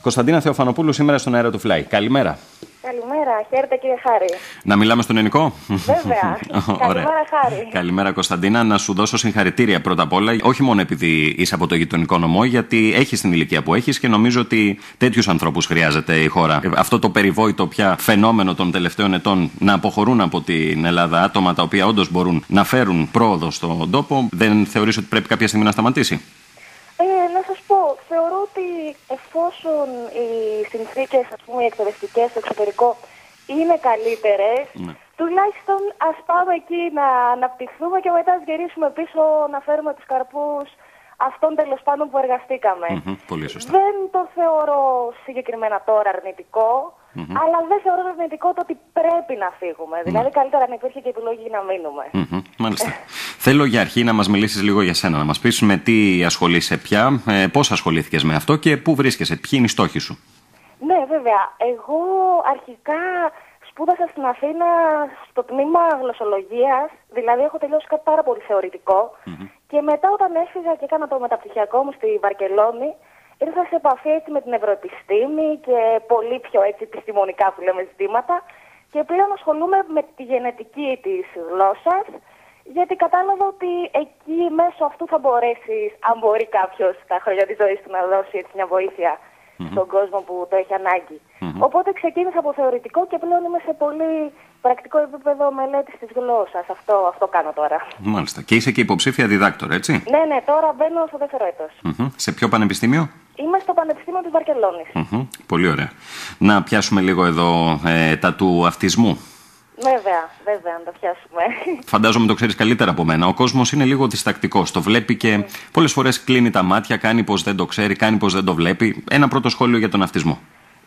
Κωνσταντίνα Θεοφανοπούλου σήμερα στον αέρα του Φλάι. Καλημέρα. Καλημέρα, χαίρετε κύριε Χάρη. Να μιλάμε στον ελληνικό. Βέβαια. Καλημέρα, Χάρη. Καλημέρα, Κωνσταντίνα. Να σου δώσω συγχαρητήρια πρώτα απ' όλα. Όχι μόνο επειδή είσαι από το γειτονικό νομό, γιατί έχεις την ηλικία που έχεις και νομίζω ότι τέτοιους ανθρώπους χρειάζεται η χώρα. Αυτό το περιβόητο πια φαινόμενο των τελευταίων ετών να αποχωρούν από την Ελλάδα άτομα τα οποία όντως μπορούν να φέρουν πρόοδο στον τόπο, δεν θεωρείς ότι πρέπει κάποια στιγμή να σταματήσει; Ε, να σα πω, θεωρώ ότι εφόσον οι συνθήκες, ας πούμε, οι εκπαιδευτικές στο εξωτερικό είναι καλύτερες, ναι. τουλάχιστον ας πάμε εκεί να αναπτυχθούμε και μετά ας γυρίσουμε πίσω να φέρουμε τους καρπούς αυτών τέλος πάντων που εργαστηκαμε πολύ σωστά. Δεν το θεωρώ συγκεκριμένα τώρα αρνητικό. Mm-hmm. Αλλά δεν θεωρώ αρνητικό το ότι πρέπει να φύγουμε. Mm-hmm. Δηλαδή, καλύτερα να υπήρχε και επιλογή να μείνουμε. Mm-hmm. Μάλιστα. Θέλω για αρχή να μας μιλήσεις λίγο για σένα, να μας πεις με τι ασχολείσαι πια, ε, πώς ασχολήθηκες με αυτό και πού βρίσκεσαι, ποιοι είναι οι στόχοι σου. Ναι, βέβαια. Εγώ αρχικά σπούδασα στην Αθήνα στο τμήμα γλωσσολογίας, δηλαδή έχω τελειώσει κάτι πάρα πολύ Και μετά, όταν έφυγα και έκανα το μεταπτυχιακό μου στη Βαρκελόνη, ήρθα σε επαφή έτσι με την ευρωεπιστήμη και πολύ πιο έτσι επιστημονικά που λέμε ζητήματα και πλέον ασχολούμαι με τη γενετική της γλώσσας γιατί κατάλαβα ότι εκεί μέσω αυτού θα μπορέσει, αν μπορεί κάποιος τα χρόνια της ζωής του να δώσει έτσι μια βοήθεια στον κόσμο που το έχει ανάγκη. Οπότε ξεκίνησα από θεωρητικό και πλέον είμαι σε πολύ πρακτικό επίπεδο μελέτης της γλώσσας. Αυτό, αυτό κάνω τώρα. Μάλιστα. Και είσαι και υποψήφια διδάκτορ, έτσι; Ναι, ναι, τώρα μπαίνω στο δεύτερο έτος. Σε ποιο πανεπιστήμιο; Είμαι στο Πανεπιστήμιο της Βαρκελόνης. Πολύ ωραία. Να πιάσουμε λίγο εδώ ε, τα του αυτισμού. Βέβαια, βέβαια, να το πιάσουμε. Φαντάζομαι το ξέρεις καλύτερα από μένα. Ο κόσμος είναι λίγο διστακτικός. Το βλέπει και mm. πολλές φορές κλείνει τα μάτια, κάνει πως δεν το ξέρει, κάνει πως δεν το βλέπει. Ένα πρώτο σχόλιο για τον αυτισμό.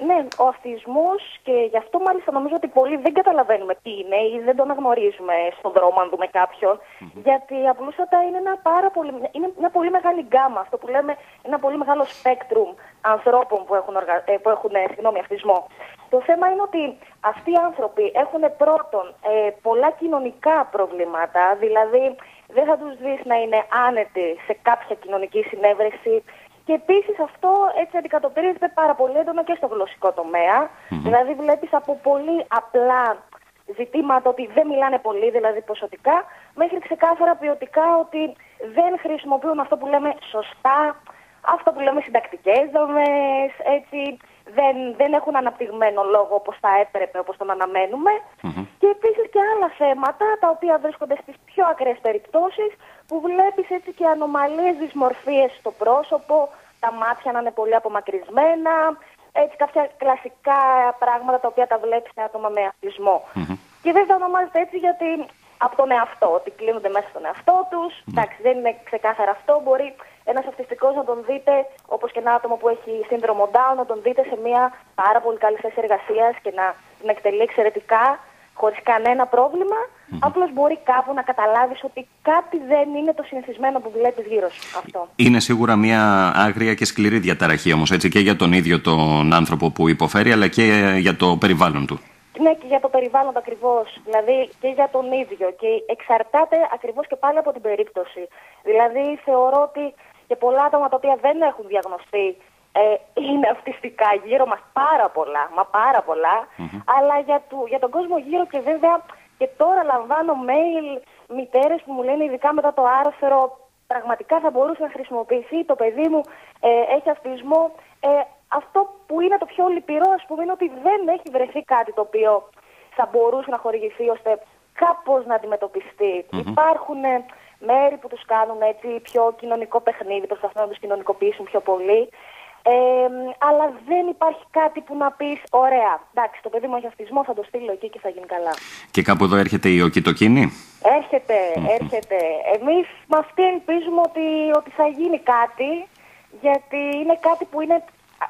Ναι, ο αυτισμό και γι' αυτό μάλιστα νομίζω ότι πολλοί δεν καταλαβαίνουμε τι είναι ή δεν τον αναγνωρίζουμε στον δρόμο αν δούμε κάποιον. Mm-hmm. Γιατί απλούστατα είναι, ένα πάρα πολύ, είναι μια πολύ μεγάλη γκάμα, αυτό που λέμε ένα πολύ μεγάλο σπέκτρουμ ανθρώπων που έχουν, οργα... Ε, που έχουν ε, συγγνώμη, αυτισμό. Το θέμα είναι ότι αυτοί οι άνθρωποι έχουν πρώτον ε, πολλά κοινωνικά προβλήματα, δηλαδή δεν θα τους δεις να είναι άνετοι σε κάποια κοινωνική συνέβρεση, και επίσης αυτό έτσι αντικατοπτρίζεται πάρα πολύ έντονα και στο γλωσσικό Δηλαδή βλέπεις από πολύ απλά ζητήματα ότι δεν μιλάνε πολύ, δηλαδή ποσοτικά, μέχρι ξεκάθαρα ποιοτικά ότι δεν χρησιμοποιούν αυτό που λέμε σωστά, αυτό που λέμε συντακτικές δομές, έτσι. Δεν, δεν έχουν αναπτυγμένο λόγο όπως θα έπρεπε, όπως τον αναμενουμε Και επίσης και άλλα θέματα, τα οποία βρίσκονται στις πιο ακραίες περιπτώσεις, που βλέπεις έτσι και ανομαλίες δυσμορφίες στο πρόσωπο, τα μάτια να είναι πολύ απομακρυσμένα, έτσι κάποια κλασικά πράγματα τα οποία τα βλέπεις σε άτομα με αυτισμό. Και βέβαια ονομάζεται έτσι γιατί από τον εαυτό, ότι κλείνονται μέσα στον εαυτό τους, εντάξει δεν είναι ξεκάθαρα αυτό, μπορεί ένας αυτιστικός να τον δείτε, όπως και ένα άτομο που έχει σύνδρομο Down, να τον δείτε σε μια πάρα πολύ καλή θέση εργασίας και να την εκτελεί εξαιρετικά, χωρίς κανένα πρόβλημα, mm-hmm. απλώς μπορεί κάπου να καταλάβεις ότι κάτι δεν είναι το συνηθισμένο που βλέπεις γύρω σου. Αυτό. Είναι σίγουρα μια άγρια και σκληρή διαταραχή όμως, έτσι, και για τον ίδιο τον άνθρωπο που υποφέρει, αλλά και για το περιβάλλον του. Ναι, και για το περιβάλλον ακριβώς. Δηλαδή και για τον ίδιο. Και εξαρτάται ακριβώς και πάλι από την περίπτωση. Δηλαδή θεωρώ ότι και πολλά άτομα τα οποία δεν έχουν διαγνωστεί ε, είναι αυτιστικά γύρω μας πάρα πολλά, μα πάρα αλλά για, του, για τον κόσμο γύρω και βέβαια και τώρα λαμβάνω mail μητέρες που μου λένε ειδικά μετά το άρθρο πραγματικά θα μπορούσε να χρησιμοποιηθεί, το παιδί μου ε, έχει αυτισμό. Ε, αυτό που είναι το πιο λυπηρό, ας πούμε, είναι ότι δεν έχει βρεθεί κάτι το οποίο θα μπορούσε να χορηγηθεί ώστε κάπως να αντιμετωπιστεί. Υπάρχουν ε, μέρη που τους κάνουν έτσι πιο κοινωνικό παιχνίδι, προσπαθούν να τους κοινωνικοποιήσουν πιο πολύ. Ε, αλλά δεν υπάρχει κάτι που να πεις, ωραία, εντάξει, το παιδί μου έχει αυτισμό, θα το στείλω εκεί και θα γίνει καλά. Και κάπου εδώ έρχεται η οκιτοκίνη; Έρχεται, έρχεται. Εμείς με αυτή ελπίζουμε ότι, ότι θα γίνει κάτι, γιατί είναι κάτι που είναι,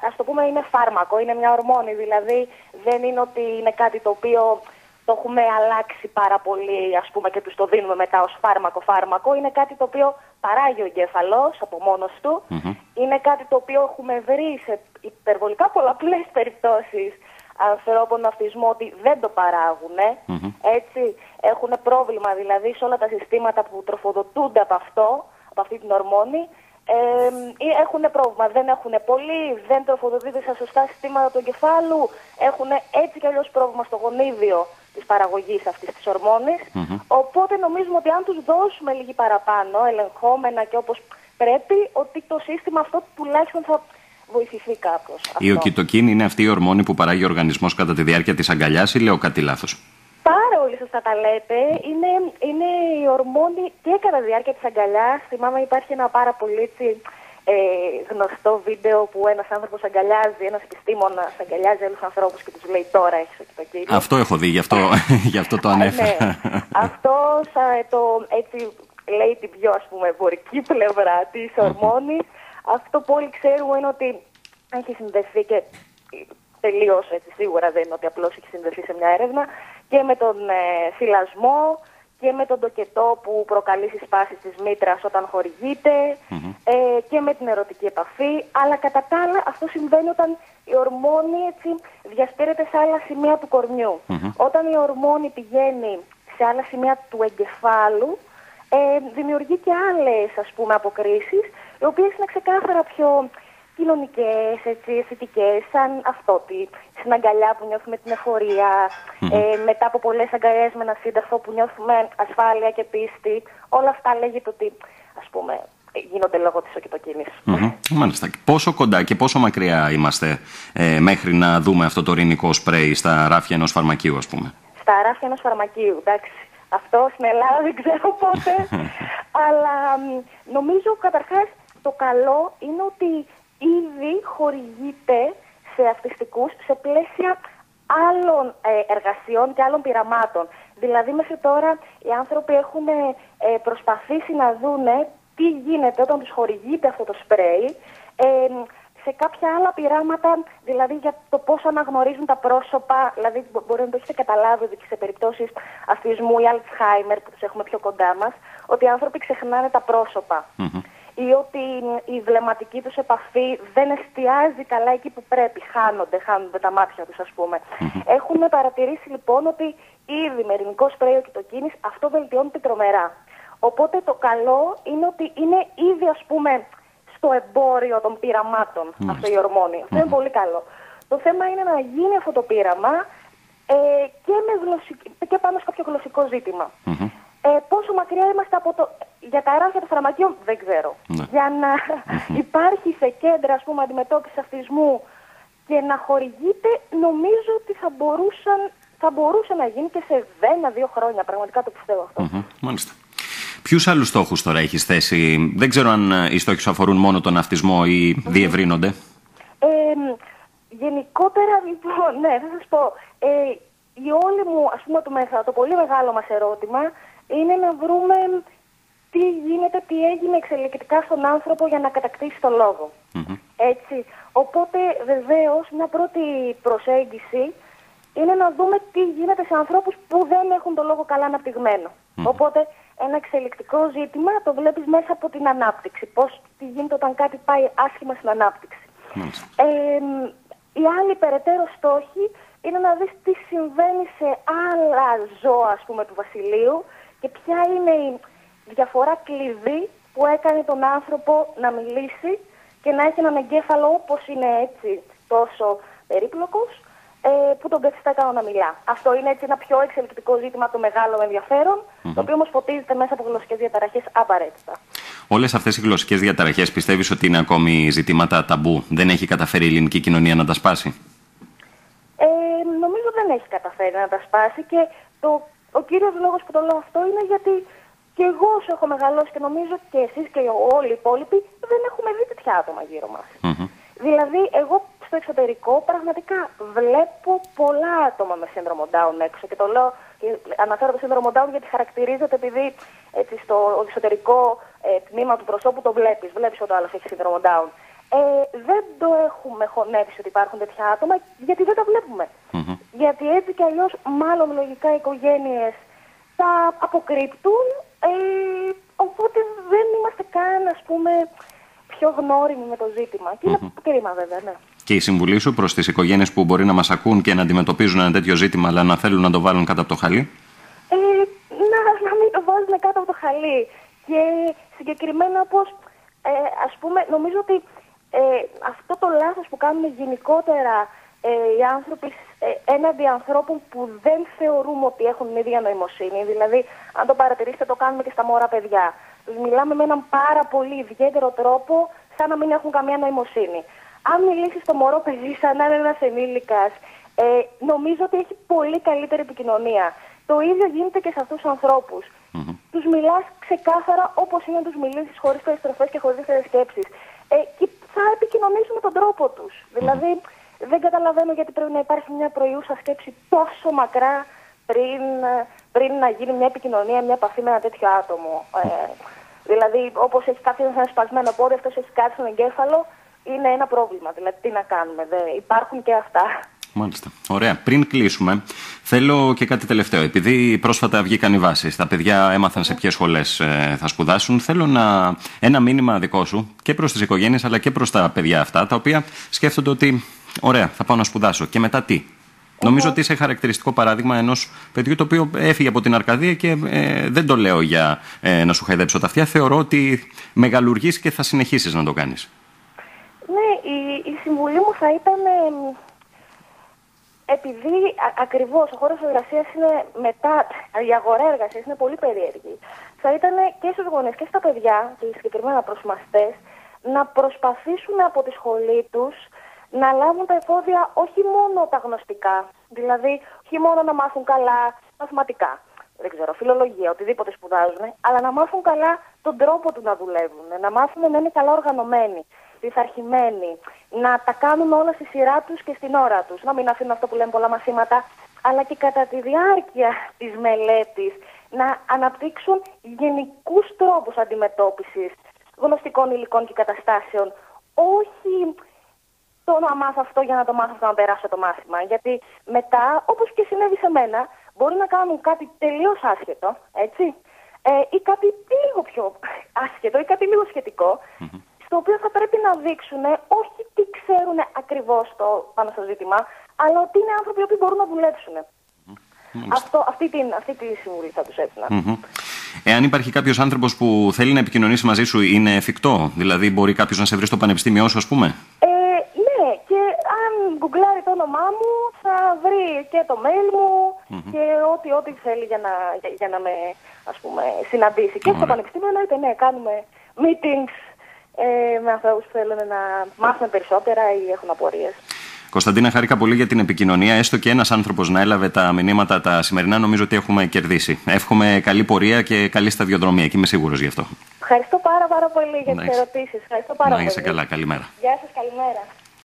ας το πούμε, είναι φάρμακο, είναι μια ορμόνη. Δηλαδή δεν είναι ότι είναι κάτι το οποίο το έχουμε αλλάξει πάρα πολύ, ας πούμε, και τους το δίνουμε μετά ως φάρμακο-φάρμακο. Είναι κάτι το οποίο παράγει ο εγκέφαλος από μόνος του. Είναι κάτι το οποίο έχουμε βρει σε υπερβολικά πολλαπλές περιπτώσεις ανθρώπων αυτισμό ότι δεν το παράγουν. Έτσι, έχουν πρόβλημα δηλαδή σε όλα τα συστήματα που τροφοδοτούνται από αυτό, από αυτή την ορμόνη, ε, έχουν πρόβλημα, δεν έχουν πολύ, δεν τροφοδοτείται στα σωστά συστήματα του εγκεφάλου, έχουν έτσι κι αλλιώς πρόβλημα στο γονίδιο της παραγωγής αυτής της ορμονης Οπότε νομίζουμε ότι αν τους δώσουμε λίγη παραπάνω, ελεγχόμενα και όπως πρέπει, ότι το σύστημα αυτό τουλάχιστον θα βοηθηθεί κάπως. Η οκυτοκίνη είναι αυτή η ορμόνη που παράγει ο οργανισμός κατά τη διάρκεια της αγκαλιάς ή λέω κάτι λάθος; Πάρα πολύ σωστά τα λέτε. Είναι, είναι η ορμόνη και κατά τη διάρκεια της αγκαλιάς. Θυμάμαι υπάρχει ένα πάρα πολύ ε, γνωστό βίντεο που ένας άνθρωπος αγκαλιάζει, ένας επιστήμονας αγκαλιάζει άλλους ανθρώπους και τους λέει τώρα έχεις οκυτοκίνη. Αυτό έχω δει, γι' αυτό, γι αυτό το ανέφερα. ναι. Αυτό το, έτσι, λέει την πιο ας πούμε εμπορική πλευρά της ορμόνης. Αυτό που όλοι ξέρουμε είναι ότι έχει συνδεθεί και τελείως έτσι σίγουρα δεν είναι ότι απλώς έχει συνδεθεί σε μια έρευνα και με τον ε, φυλασμό και με τον τοκετό που προκαλεί σπάσει της μήτρας όταν ε, και με την ερωτική επαφή. Αλλά κατά τα άλλα αυτό συμβαίνει όταν η ορμόνη έτσι διασπείρεται σε άλλα σημεία του κορμιου Όταν η ορμόνη πηγαίνει σε άλλα σημεία του εγκεφάλου ε, δημιουργεί και άλλες ας πούμε αποκρίσεις οι οποίες είναι ξεκάθαρα πιο κοινωνικές, έτσι, αισθητικές, σαν αυτό, ότι στην αγκαλιά που νιώθουμε την εφορια ε, μετά από πολλές αγκαλιές με ένα σύντροφο που νιώθουμε ασφάλεια και πίστη, όλα αυτά λέγεται ότι, ας πούμε, γίνονται λόγω της οκυτοκίνης. Μάλιστα. Πόσο κοντά και πόσο μακριά είμαστε ε, μέχρι να δούμε αυτό το ρινικό σπρέι στα ράφια ενός φαρμακείου, ας πούμε; Στα ράφια ενός φαρμακείου, εντάξει. Αυτό στην Ελλάδα δεν ξέρω πότε. αλλά νομίζω καταρχάς το καλό είναι ότι ήδη χορηγείται σε αυτιστικούς σε πλαίσια άλλων ε, εργασιών και άλλων πειραμάτων. Δηλαδή μέχρι τώρα οι άνθρωποι έχουν ε, προσπαθήσει να δούνε τι γίνεται όταν τους χορηγείται αυτό το σπρέι. Ε, σε κάποια άλλα πειράματα, δηλαδή για το πώς αναγνωρίζουν τα πρόσωπα, δηλαδή μπορεί να το έχετε καταλάβει ότι σε περιπτώσεις αυτισμού ή Alzheimer που τους έχουμε πιο κοντά μας, ότι οι άνθρωποι ξεχνάνε τα προσωπα ή ότι η βλεμματική τους επαφή δεν εστιάζει καλά εκεί που πρέπει. Χάνονται, χάνονται τα μάτια τους ας πούμε. Έχουμε παρατηρήσει λοιπόν ότι ήδη με ελληνικό σπρέιο και το κίνης αυτό βελτιώνεται τρομερά. Οπότε το καλό είναι ότι είναι ήδη ας πούμε στο εμπόριο των πειραμάτων αυτό η ορμόνη. Αυτό είναι πολύ καλό. Το θέμα είναι να γίνει αυτό το πείραμα ε, και, με και πάνω σε κάποιο γλωσσικό ζήτημα. Ε, πόσο μακριά είμαστε από το... Για τα ράφια των φαρμακείων δεν ξέρω. Ναι. Για να υπάρχει σε κέντρα ας πούμε, αντιμετώπιση αυτισμού και να χορηγείται, νομίζω ότι θα, μπορούσαν, θα μπορούσε να γίνει και σε ένα-δύο χρόνια. Πραγματικά το πιστεύω αυτό. Mm-hmm. Μάλιστα. Ποιους άλλους στόχους τώρα έχεις θέσει, Δεν ξέρω αν ε, οι στόχοι σου αφορούν μόνο τον αυτισμό ή διευρύνονται. Ε, γενικότερα, λοιπόν, ναι, θα σας πω. Ε, η όλη μου, ας πούμε, το, το πολύ μεγάλο μας ερώτημα είναι να βρούμε τι γίνεται, τι έγινε εξελικτικά στον άνθρωπο για να κατακτήσει το λογο Έτσι. Οπότε βεβαίως μια πρώτη προσέγγιση είναι να δούμε τι γίνεται σε ανθρώπους που δεν έχουν το λόγο καλά Οπότε ένα εξελικτικό ζήτημα το βλέπεις μέσα από την ανάπτυξη. Πώς, τι γίνεται όταν κάτι πάει άσχημα στην ανάπτυξη. Ε, η άλλη περαιτέρω στόχη είναι να δεις τι συμβαίνει σε άλλα ζώα ας πούμε του βασιλείου και ποια είναι η διαφορά κλειδί που έκανε τον άνθρωπο να μιλήσει και να έχει έναν εγκέφαλο όπως είναι έτσι τόσο περίπλοκος ε, που τον καθιστά κάνω να μιλά. Αυτό είναι έτσι ένα πιο εξελικτικό ζήτημα το μεγάλο ενδιαφέρον, το οποίο όμως φωτίζεται μέσα από γλωσσικές διαταραχές απαραίτητα. Όλες αυτές οι γλωσσικές διαταραχές πιστεύεις ότι είναι ακόμη ζητήματα ταμπού; Δεν έχει καταφέρει η ελληνική κοινωνία να τα σπάσει; Ε, νομίζω δεν έχει καταφέρει να τα σπάσει και το ο κύριος λόγος που το λέω αυτό είναι γιατί και εγώ όσο έχω μεγαλώσει και νομίζω και εσείς και όλοι οι υπόλοιποι δεν έχουμε δει τέτοια άτομα γύρω μας. Δηλαδή εγώ στο εξωτερικό πραγματικά βλέπω πολλά άτομα με σύνδρομο Down έξω και το λέω και αναφέρω το σύνδρομο Down γιατί χαρακτηρίζεται επειδή έτσι, στο εξωτερικό ε, τμήμα του προσώπου το βλέπεις, βλέπεις ότι ο άλλος έχει σύνδρομο Down. Ε, δεν το έχουμε χωνέψει ότι υπάρχουν τέτοια άτομα γιατί δεν τα βλέπουμε. Γιατί έτσι κι αλλιώς, μάλλον λογικά οι οικογένειες τα αποκρύπτουν. Ε, οπότε δεν είμαστε καν, ας πούμε, πιο γνώριμοι με το ζήτημα. Και είναι κρίμα, βέβαια, ναι. Και η συμβουλή σου προς τις οικογένειες που μπορεί να μας ακούν και να αντιμετωπίζουν ένα τέτοιο ζήτημα, αλλά να θέλουν να το βάλουν κάτω από το χαλί; Ε, να, να μην το βάζουν κάτω από το χαλί. Και συγκεκριμένα πώ ε, ας πούμε, νομίζω ότι ε, αυτό το λάθος που κάνουμε γενικότερα ε, οι άνθρωποι ε, έναντι ανθρώπων που δεν θεωρούμε ότι έχουν την ίδια νοημοσύνη. Δηλαδή, αν το παρατηρήσετε, το κάνουμε και στα μωρά παιδιά. μιλάμε με έναν πάρα πολύ ιδιαίτερο τρόπο, σαν να μην έχουν καμία νοημοσύνη. Αν μιλήσεις στο μωρό παιδί σαν να είναι ένας ενήλικας, ε, νομίζω ότι έχει πολύ καλύτερη επικοινωνία. Το ίδιο γίνεται και σε αυτούς τους ανθρώπους. Mm-hmm. Τους μιλάς ξεκάθαρα όπως είναι να τους μιλήσεις, χωρίς περιστροφέ και χωρίς δεύτερε σκέψεις. Ε, και θα επικοινωνήσουν με τον τρόπο τους. Δηλαδή, δεν καταλαβαίνω γιατί πρέπει να υπάρχει μια προϊούσα σκέψη τόσο μακρά πριν, πριν να γίνει μια επικοινωνία, μια επαφή με ένα τέτοιο άτομο. Ε, δηλαδή, όπως έχει κάποιο ένας σπασμένο πόδι, αυτός έχει κάτι στον εγκέφαλο, είναι ένα πρόβλημα. Δηλαδή, τι να κάνουμε. Δεν, υπάρχουν και αυτά. Μάλιστα. Ωραία. Πριν κλείσουμε, θέλω και κάτι τελευταίο. Επειδή πρόσφατα βγήκαν οι βάσεις, τα παιδιά έμαθαν σε ποιες σχολές ε, θα σπουδάσουν, θέλω να, ένα μήνυμα δικό σου και προς τις οικογένειες αλλά και προς τα παιδιά αυτά, τα οποία σκέφτονται ότι Ωραία, θα πάω να σπουδάσω. Και μετά τι; Νομίζω ότι είσαι χαρακτηριστικό παράδειγμα ενός παιδιού το οποίο έφυγε από την Αρκαδία και ε, δεν το λέω για ε, να σου χαϊδέψω τα αυτιά. Θεωρώ ότι μεγαλουργείς και θα συνεχίσεις να το κάνεις. Ναι, η, η συμβουλή μου θα ήταν. Ε, επειδή ακριβώς ο χώρος εργασίας είναι μετά, η αγορά εργασίας είναι πολύ περίεργη, θα ήταν και στους γονείς και στα παιδιά, και συγκεκριμένα προσμαστέ, να προσπαθήσουν από τη σχολή τους να λάβουν τα εφόδια όχι μόνο τα γνωστικά, δηλαδή όχι μόνο να μάθουν καλά μαθηματικά, δεν ξέρω, φιλολογία, οτιδήποτε σπουδάζουν, αλλά να μάθουν καλά τον τρόπο του να δουλεύουν, να μάθουν να είναι καλά οργανωμένοι, πειθαρχημένοι, να τα κάνουν όλα στη σειρά τους και στην ώρα τους, να μην αφήνουν αυτό που λένε πολλά μαθήματα, αλλά και κατά τη διάρκεια της μελέτης να αναπτύξουν γενικούς τρόπους αντιμετώπισης γνωστικών υλικών και καταστάσεων, όχι το να μάθω αυτό για να το μάθω αυτό να περάσω το μάθημα. Γιατί μετά, όπως και συνέβη σε μένα, μπορεί να κάνουν κάτι τελείως άσχετο, έτσι, ε, ή κάτι λίγο πιο άσχετο ή κάτι λίγο στο οποίο θα πρέπει να δείξουν όχι τι ξέρουν ακριβώς το, πάνω στο ζήτημα, αλλά ότι είναι άνθρωποι που μπορούν να δουλέψουν. Αυτό, αυτή, την, αυτή τη συμβουλή θα τους εθνα Εάν υπάρχει κάποιος άνθρωπος που θέλει να επικοινωνήσει μαζί σου, είναι εφικτό; Δηλαδή, μπορεί κάποιος να σε βρει στο πανεπιστήμιό σου, ας πούμε; Ε, γκουγκλάρει το όνομά μου, θα βρει και το mail μου και ό,τι, ό,τι θέλει για να, για, για να με ας πούμε, συναντήσει. Και στο Πανεπιστήμιο εννοείται, ναι, κάνουμε meetings ε, με ανθρώπους που θέλουν να μάθουν περισσότερα ή έχουν απορίες. Κωνσταντίνα, χάρηκα πολύ για την επικοινωνία. Έστω και ένας άνθρωπος να έλαβε τα μηνύματα τα σημερινά, νομίζω ότι έχουμε κερδίσει. Εύχομαι καλή πορεία και καλή σταδιοδρομία και είμαι σίγουρος γι' αυτό. Ευχαριστώ πάρα, πάρα πολύ για τις ερωτήσεις. Ευχαριστώ πάρα να είσαι καλά. Καλημέρα. Γεια σας, καλημέρα.